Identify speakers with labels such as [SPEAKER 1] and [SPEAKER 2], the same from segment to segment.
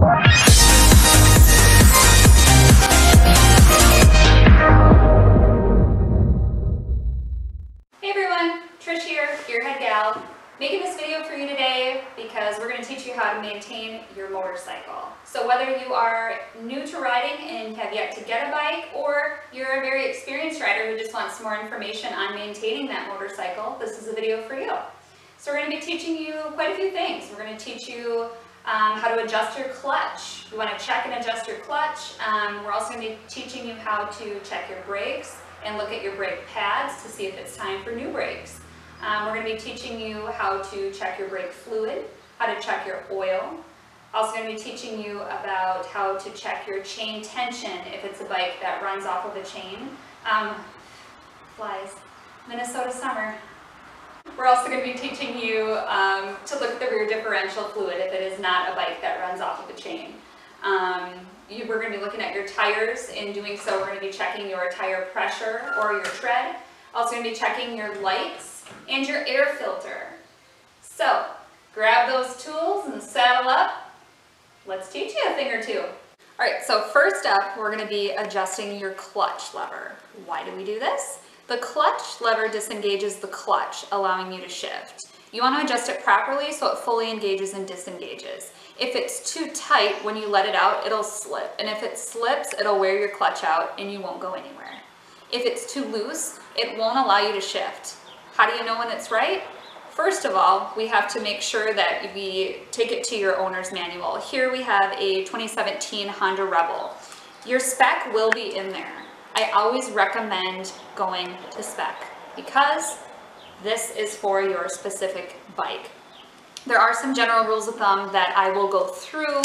[SPEAKER 1] Hey everyone, Trish here, Gearhead Gal, making this video for you today because we're going to teach you how to maintain your motorcycle. So whether you are new to riding and have yet to get a bike or you're a very experienced rider who just wants more information on maintaining that motorcycle, this is a video for you. So we're going to be teaching you quite a few things. We're going to teach you um, how to adjust your clutch. You want to check and adjust your clutch. Um, we're also going to be teaching you how to check your brakes and look at your brake pads to see if it's time for new brakes. Um, we're going to be teaching you how to check your brake fluid, how to check your oil. Also going to be teaching you about how to check your chain tension if it's a bike that runs off of a chain. Um, flies. Minnesota summer. We're also going to be teaching you um, to look at the rear differential fluid if it is not a bike that runs off of a chain. Um, you, we're going to be looking at your tires. In doing so, we're going to be checking your tire pressure or your tread. Also going to be checking your lights and your air filter. So, grab those tools and saddle up. Let's teach you a thing or two. All right, so first up, we're going to be adjusting your clutch lever. Why do we do this? The clutch lever disengages the clutch, allowing you to shift. You want to adjust it properly so it fully engages and disengages. If it's too tight, when you let it out, it'll slip. And if it slips, it'll wear your clutch out and you won't go anywhere. If it's too loose, it won't allow you to shift. How do you know when it's right? First of all, we have to make sure that we take it to your owner's manual. Here we have a 2017 Honda Rebel. Your spec will be in there. I always recommend going to spec because this is for your specific bike. There are some general rules of thumb that I will go through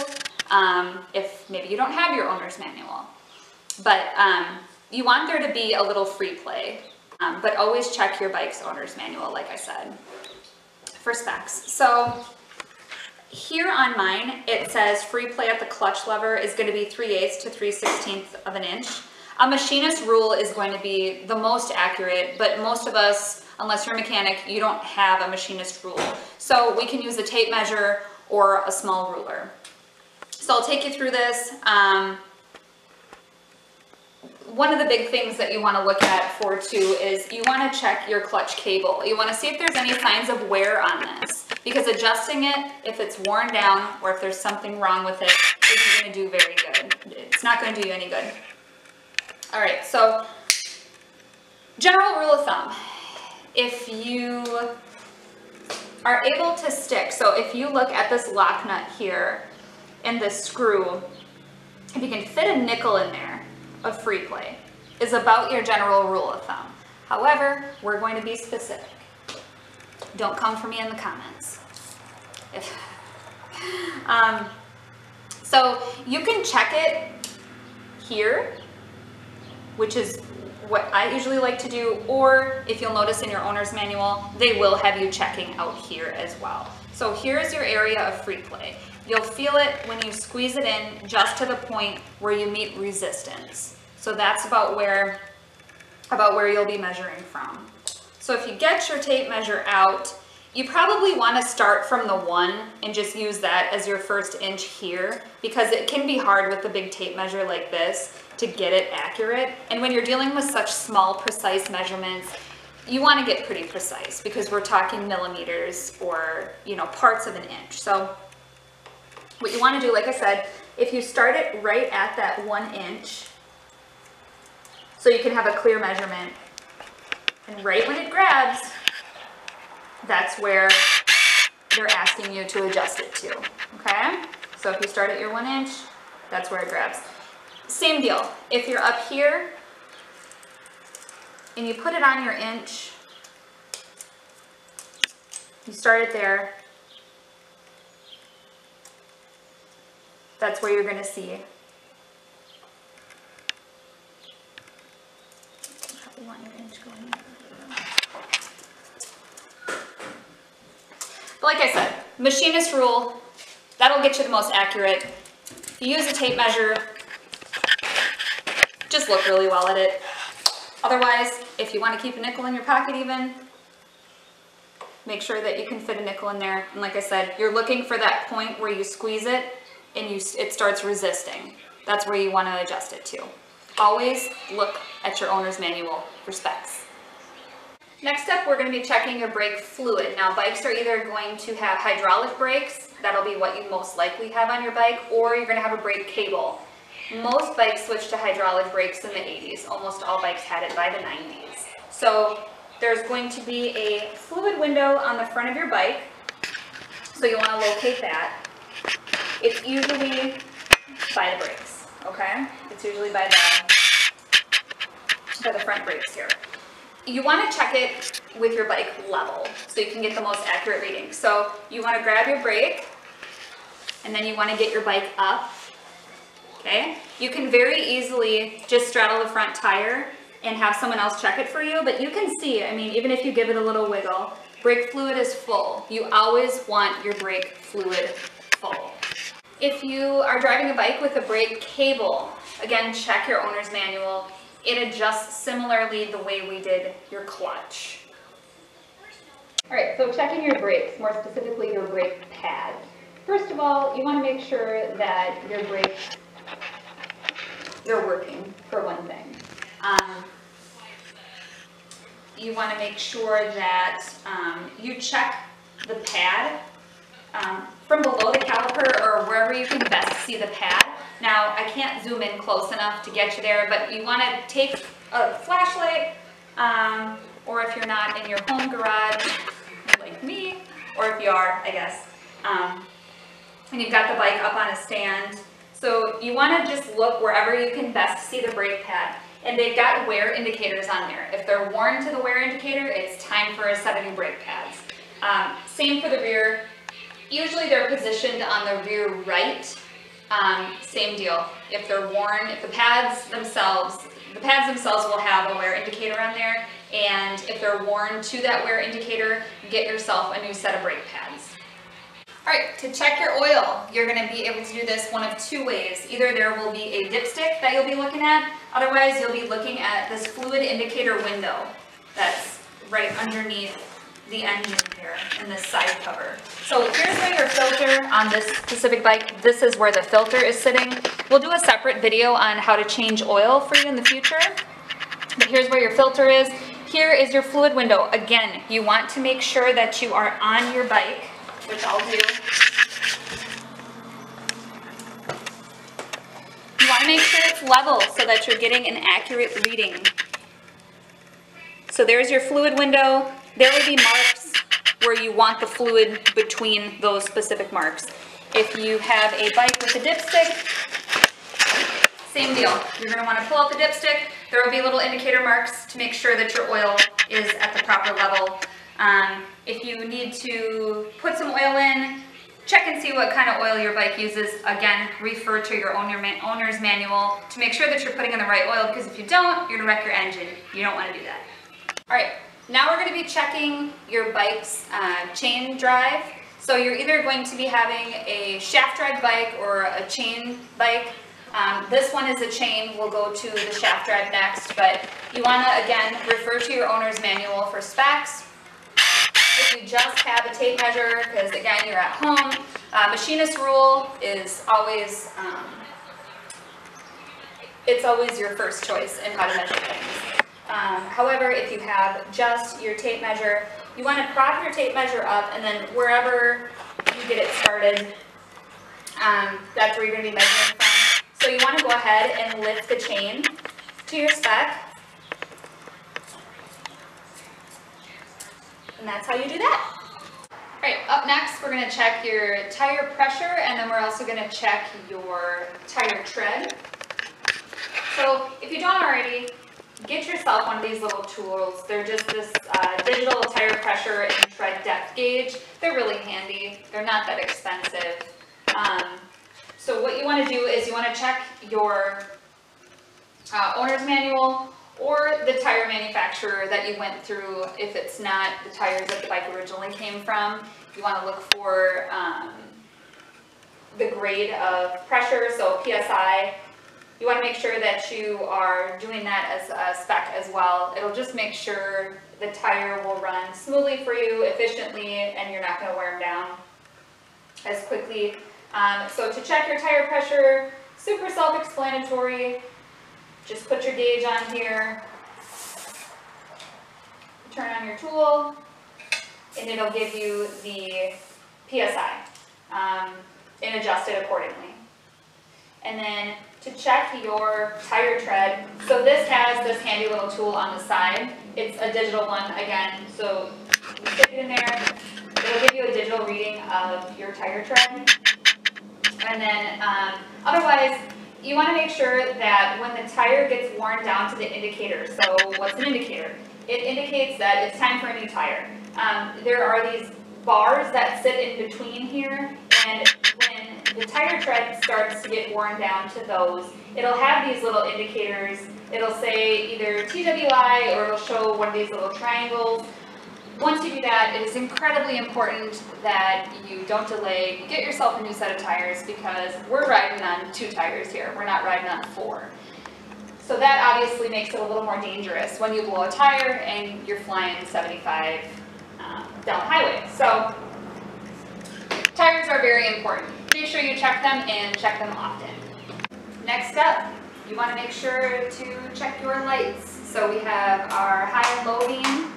[SPEAKER 1] um, if maybe you don't have your owner's manual. But um, you want there to be a little free play, um, but always check your bike's owner's manual, like I said, for specs. So here on mine, it says free play at the clutch lever is going to be 3 eighths to 3 16ths of an inch. A machinist rule is going to be the most accurate, but most of us unless you're a mechanic, you don't have a machinist rule. So we can use a tape measure or a small ruler. So I'll take you through this. Um, one of the big things that you want to look at for too is you want to check your clutch cable. You want to see if there's any signs of wear on this because adjusting it, if it's worn down or if there's something wrong with it, isn't going to do very good. It's not going to do you any good. All right, so general rule of thumb if you are able to stick, so if you look at this lock nut here and this screw, if you can fit a nickel in there of free play, is about your general rule of thumb. However, we're going to be specific. Don't come for me in the comments. If, um, so you can check it here, which is what I usually like to do, or if you'll notice in your owner's manual, they will have you checking out here as well. So here's your area of free play. You'll feel it when you squeeze it in just to the point where you meet resistance. So that's about where, about where you'll be measuring from. So if you get your tape measure out, you probably want to start from the one and just use that as your first inch here because it can be hard with the big tape measure like this to get it accurate. And when you're dealing with such small, precise measurements, you want to get pretty precise because we're talking millimeters or, you know, parts of an inch. So what you want to do, like I said, if you start it right at that one inch, so you can have a clear measurement, and right when it grabs, that's where they're asking you to adjust it to, okay? So if you start at your one inch, that's where it grabs. Same deal. If you're up here and you put it on your inch, you start it there, that's where you're going to see But like I said, machinist rule, that'll get you the most accurate. If you use a tape measure, just look really well at it. Otherwise, if you want to keep a nickel in your pocket even, make sure that you can fit a nickel in there. And like I said, you're looking for that point where you squeeze it and you, it starts resisting. That's where you want to adjust it to. Always look at your owner's manual for specs. Next up, we're going to be checking your brake fluid. Now, bikes are either going to have hydraulic brakes, that'll be what you most likely have on your bike, or you're going to have a brake cable. Most bikes switched to hydraulic brakes in the 80s. Almost all bikes had it by the 90s. So there's going to be a fluid window on the front of your bike. So you want to locate that. It's usually by the brakes, okay? It's usually by the, by the front brakes here. You want to check it with your bike level so you can get the most accurate reading. So you want to grab your brake and then you want to get your bike up okay? You can very easily just straddle the front tire and have someone else check it for you, but you can see, I mean, even if you give it a little wiggle, brake fluid is full. You always want your brake fluid full. If you are driving a bike with a brake cable, again, check your owner's manual. It adjusts similarly the way we did your clutch. All right, so checking your brakes, more specifically your brake pad. First of all, you want to make sure that your brakes they're working, for one thing. Um, you want to make sure that um, you check the pad um, from below the caliper or wherever you can best see the pad. Now, I can't zoom in close enough to get you there, but you want to take a flashlight, um, or if you're not in your home garage, like me, or if you are, I guess, um, and you've got the bike up on a stand, so you want to just look wherever you can best see the brake pad. And they've got wear indicators on there. If they're worn to the wear indicator, it's time for a set of new brake pads. Um, same for the rear. Usually they're positioned on the rear right. Um, same deal. If they're worn, if the pads themselves, the pads themselves will have a wear indicator on there. And if they're worn to that wear indicator, get yourself a new set of brake pads. All right, to check your oil, you're gonna be able to do this one of two ways. Either there will be a dipstick that you'll be looking at, otherwise you'll be looking at this fluid indicator window that's right underneath the engine here in this side cover. So here's where your filter on this specific bike, this is where the filter is sitting. We'll do a separate video on how to change oil for you in the future. But here's where your filter is. Here is your fluid window. Again, you want to make sure that you are on your bike which I'll do. You want to make sure it's level so that you're getting an accurate reading. So there's your fluid window. There will be marks where you want the fluid between those specific marks. If you have a bike with a dipstick, same deal. You're going to want to pull out the dipstick. There will be little indicator marks to make sure that your oil is at the proper level um, if you need to put some oil in, check and see what kind of oil your bike uses. Again, refer to your owner owner's manual to make sure that you're putting in the right oil because if you don't, you're gonna wreck your engine. You don't wanna do that. All right, now we're gonna be checking your bike's uh, chain drive. So you're either going to be having a shaft drive bike or a chain bike. Um, this one is a chain, we'll go to the shaft drive next, but you wanna, again, refer to your owner's manual for specs, if you just have a tape measure, because again, you're at home, uh, machinist rule is always, um, it's always your first choice in how to measure things. Um, however, if you have just your tape measure, you want to prop your tape measure up and then wherever you get it started, um, that's where you're going to be measuring from. So you want to go ahead and lift the chain to your spec And that's how you do that. All right, up next, we're gonna check your tire pressure and then we're also gonna check your tire tread. So if you don't already, get yourself one of these little tools. They're just this uh, digital tire pressure and tread depth gauge. They're really handy. They're not that expensive. Um, so what you want to do is you want to check your uh, owner's manual or the tire manufacturer that you went through if it's not the tires that the bike originally came from. You want to look for um, the grade of pressure, so PSI. You want to make sure that you are doing that as a spec as well. It'll just make sure the tire will run smoothly for you, efficiently, and you're not going to wear them down as quickly. Um, so to check your tire pressure, super self-explanatory. Just put your gauge on here. Turn on your tool, and it'll give you the PSI, um, and adjust it accordingly. And then to check your tire tread, so this has this handy little tool on the side. It's a digital one again, so stick it in there, it'll give you a digital reading of your tire tread. And then, um, otherwise, you wanna make sure that when the tire gets worn down to the indicator, so what's an indicator? It indicates that it's time for a new tire. Um, there are these bars that sit in between here, and when the tire tread starts to get worn down to those, it'll have these little indicators. It'll say either TWI or it'll show one of these little triangles. Once you do that, it is incredibly important that you don't delay. Get yourself a new set of tires because we're riding on two tires here. We're not riding on four. So that obviously makes it a little more dangerous when you blow a tire and you're flying 75 um, down the highway. So tires are very important. Make sure you check them and check them often. Next up, you want to make sure to check your lights. So we have our high and low beam.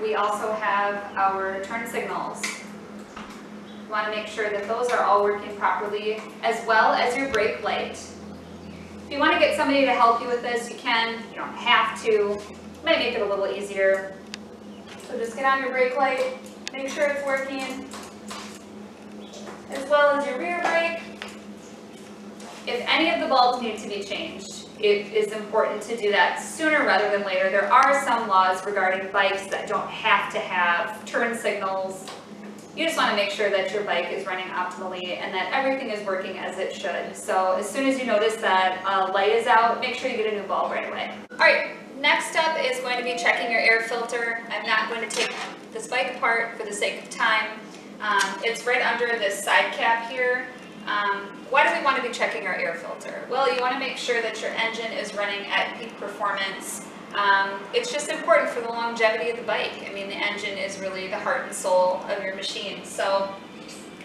[SPEAKER 1] We also have our turn signals. You want to make sure that those are all working properly, as well as your brake light. If you want to get somebody to help you with this, you can. You don't have to. Might make it a little easier. So just get on your brake light, make sure it's working, as well as your rear brake. If any of the bulbs need to be changed, it is important to do that sooner rather than later. There are some laws regarding bikes that don't have to have turn signals. You just want to make sure that your bike is running optimally and that everything is working as it should. So as soon as you notice that a light is out, make sure you get a new bulb right away. All right, next up is going to be checking your air filter. I'm not going to take this bike apart for the sake of time. Um, it's right under this side cap here. Um, why do we want to be checking our air filter? Well, you want to make sure that your engine is running at peak performance. Um, it's just important for the longevity of the bike. I mean, the engine is really the heart and soul of your machine. So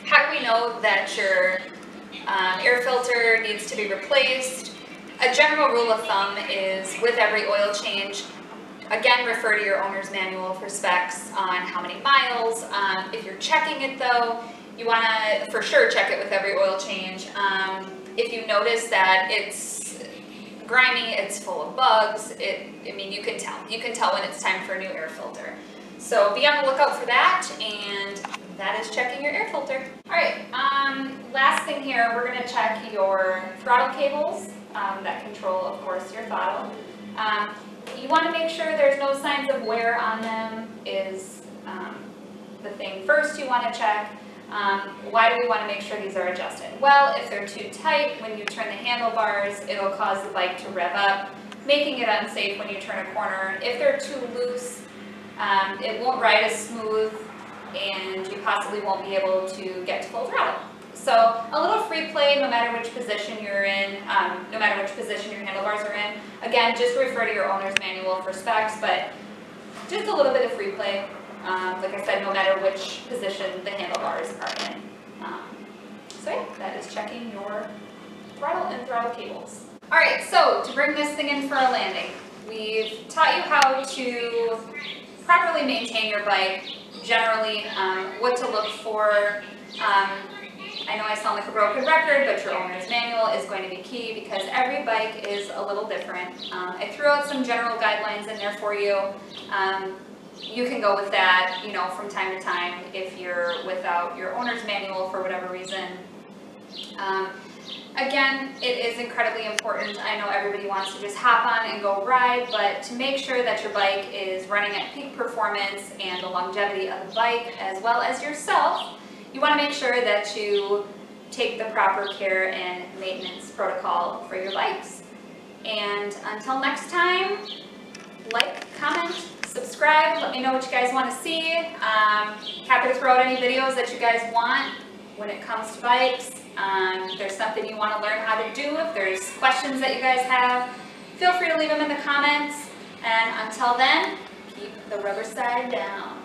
[SPEAKER 1] how do we know that your um, air filter needs to be replaced? A general rule of thumb is with every oil change, again, refer to your owner's manual for specs on how many miles. Um, if you're checking it though, you want to for sure check it with every oil change. Um, if you notice that it's grimy, it's full of bugs, it, I mean, you can tell. You can tell when it's time for a new air filter. So be on the lookout for that, and that is checking your air filter. All right, um, last thing here, we're gonna check your throttle cables um, that control, of course, your throttle. Um, you wanna make sure there's no signs of wear on them is um, the thing first you wanna check. Um, why do we want to make sure these are adjusted? Well, if they're too tight, when you turn the handlebars, it'll cause the bike to rev up, making it unsafe when you turn a corner. If they're too loose, um, it won't ride as smooth and you possibly won't be able to get to full throttle. So a little free play no matter which position you're in, um, no matter which position your handlebars are in. Again, just refer to your owner's manual for specs, but just a little bit of free play. Um, like I said, no matter which position the handlebars are in. Um, so yeah, that is checking your throttle and throttle cables. All right, so to bring this thing in for a landing, we've taught you how to properly maintain your bike, generally um, what to look for. Um, I know I sound like a broken record, but your owner's manual is going to be key because every bike is a little different. Um, I threw out some general guidelines in there for you. You can go with that, you know, from time to time if you're without your owner's manual for whatever reason. Um, again, it is incredibly important. I know everybody wants to just hop on and go ride, but to make sure that your bike is running at peak performance and the longevity of the bike as well as yourself, you want to make sure that you take the proper care and maintenance protocol for your bikes. And until next time, like, comment, subscribe, let me know what you guys want to see. Um, happy to throw out any videos that you guys want when it comes to bikes. Um, if there's something you want to learn how to do, if there's questions that you guys have, feel free to leave them in the comments. And until then, keep the rubber side down.